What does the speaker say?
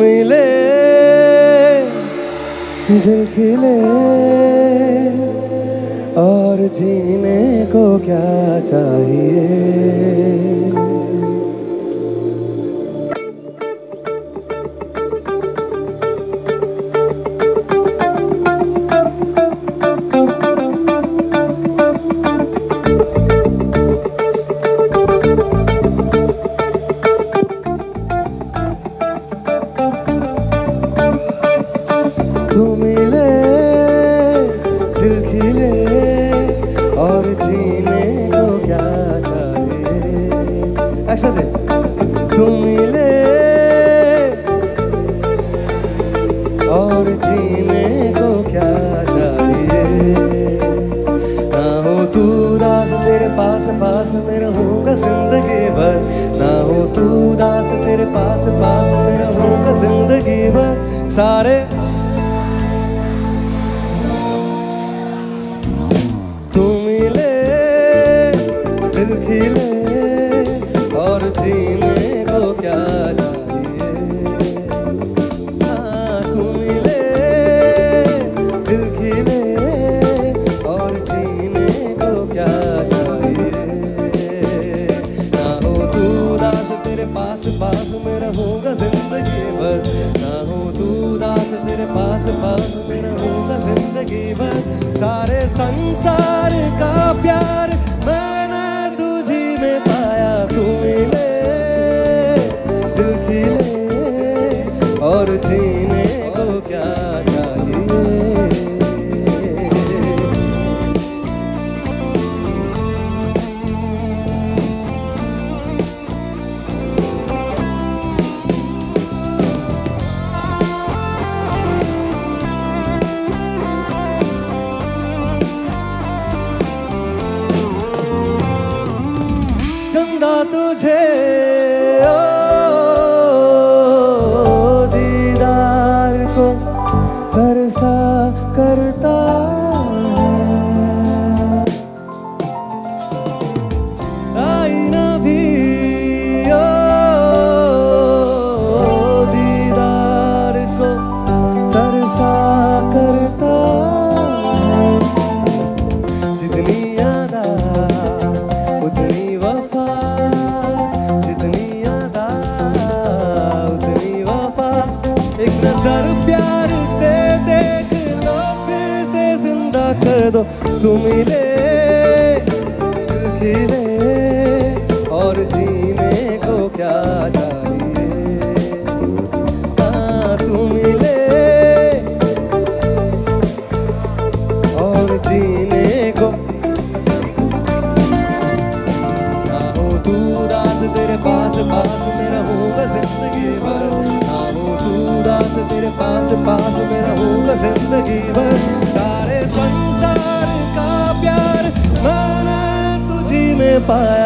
मिले दिल खिले और जीने को क्या चाहिए? एक्शन दे तू मिले और क्या चाहिए ना हो तू दास पास पास में रहूँगा ज़िंदगी भर। ना हो तू दास तेरे पास पास में रहूँगा ज़िंदगी भर। सारे तू मिले, दिल खिले। और जीने को क्या चाहिए? तुझी ओ, दीदार को तरसा करता नज़र प्यार से देख लो, फिर से ज़िंदा कर दो। तुम मिले खिले, और जीने को क्या पास पास में रहूँगा ज़िंदगी भर। सारे संसार का प्यार मैंने तुझी में पाया